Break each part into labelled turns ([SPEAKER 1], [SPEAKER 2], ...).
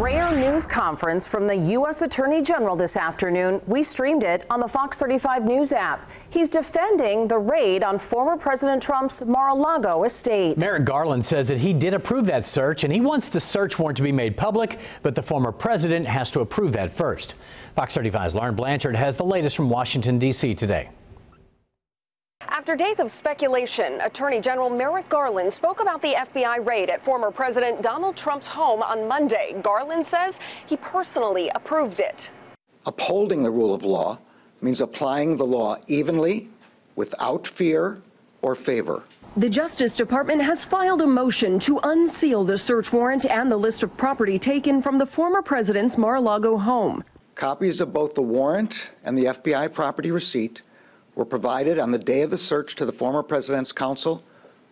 [SPEAKER 1] rare news conference from the U.S. Attorney General this afternoon. We streamed it on the Fox 35 News app. He's defending the raid on former President Trump's Mar-a-Lago estate.
[SPEAKER 2] Merrick Garland says that he did approve that search and he wants the search warrant to be made public, but the former president has to approve that first. Fox 35's Lauren Blanchard has the latest from Washington, D.C. today.
[SPEAKER 3] After days of speculation, Attorney General Merrick Garland spoke about the FBI raid at former President Donald Trump's home on Monday. Garland says he personally approved it.
[SPEAKER 4] Upholding the rule of law means applying the law evenly, without fear or favor.
[SPEAKER 3] The Justice Department has filed a motion to unseal the search warrant and the list of property taken from the former president's Mar-a-Lago home.
[SPEAKER 4] Copies of both the warrant and the FBI property receipt were provided on the day of the search to the former president's counsel,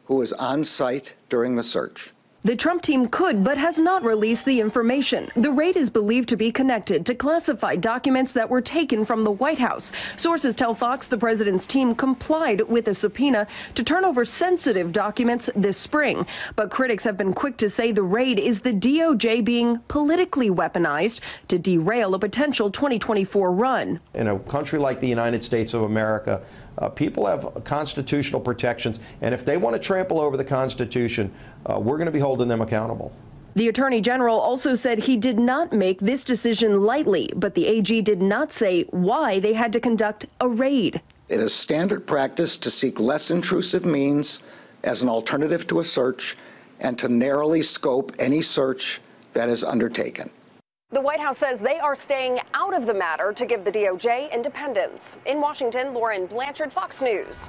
[SPEAKER 4] who was on site during the search.
[SPEAKER 3] The Trump team could but has not released the information. The raid is believed to be connected to classified documents that were taken from the White House. Sources tell Fox the president's team complied with a subpoena to turn over sensitive documents this spring. But critics have been quick to say the raid is the DOJ being politically weaponized to derail a potential 2024 run.
[SPEAKER 5] In a country like the United States of America, uh, people have constitutional protections, and if they want to trample over the Constitution, uh, we're going to be holding them accountable.
[SPEAKER 3] The Attorney General also said he did not make this decision lightly, but the AG did not say why they had to conduct a raid.
[SPEAKER 4] It is standard practice to seek less intrusive means as an alternative to a search and to narrowly scope any search that is undertaken.
[SPEAKER 3] The White House says they are staying out of the matter to give the DOJ independence. In Washington, Lauren Blanchard, Fox News.